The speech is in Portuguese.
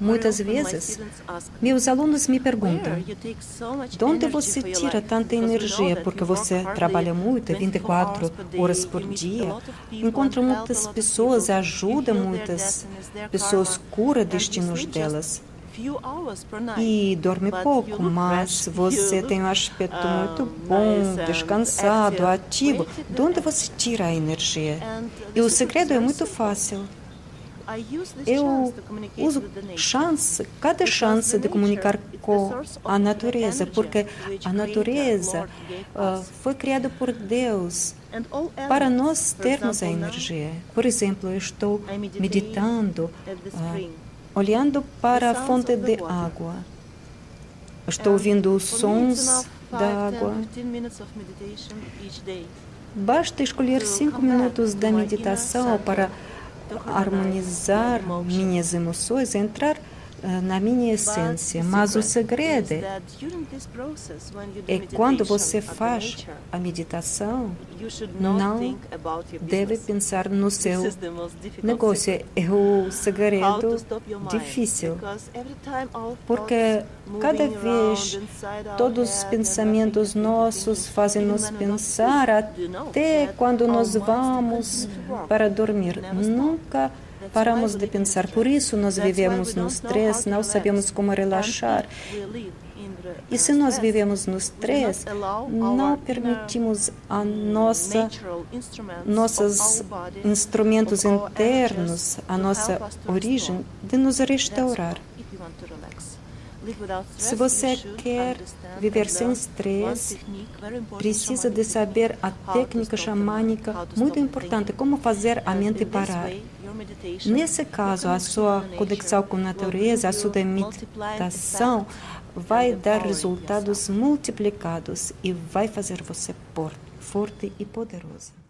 Muitas vezes, meus alunos me perguntam: de onde você tira tanta energia? Porque você trabalha muito, 24 horas por dia, encontra muitas pessoas, ajuda muitas pessoas, cura destinos delas. e dorme pouco, mas você tem um aspecto muito bom, descansado, ativo. De onde você tira a energia? E o segredo é muito fácil. Eu uso chance, cada chance de comunicar com a natureza, porque a natureza uh, foi criada por Deus para nós termos a energia. Por exemplo, eu estou meditando, uh, olhando para a fonte de água. Estou ouvindo os sons da água. Basta escolher cinco minutos da meditação para harmonizar minhas emoções, entrar na minha essência. Mas o segredo é quando você faz a meditação, não deve pensar no seu negócio. É o segredo difícil. Porque cada vez todos os pensamentos nossos fazem nos pensar até quando nós vamos para dormir. Nunca paramos de pensar. Por isso nós vivemos no estresse, não sabemos como relaxar. E se nós vivemos no estresse, não permitimos a nossa nossos instrumentos internos, a nossa origem, de nos restaurar. Se você quer viver sem estresse, precisa de saber a técnica xamânica muito importante, como fazer a mente parar. Nesse caso, a sua conexão com a natureza, a sua meditação vai dar resultados multiplicados e vai fazer você forte e poderoso.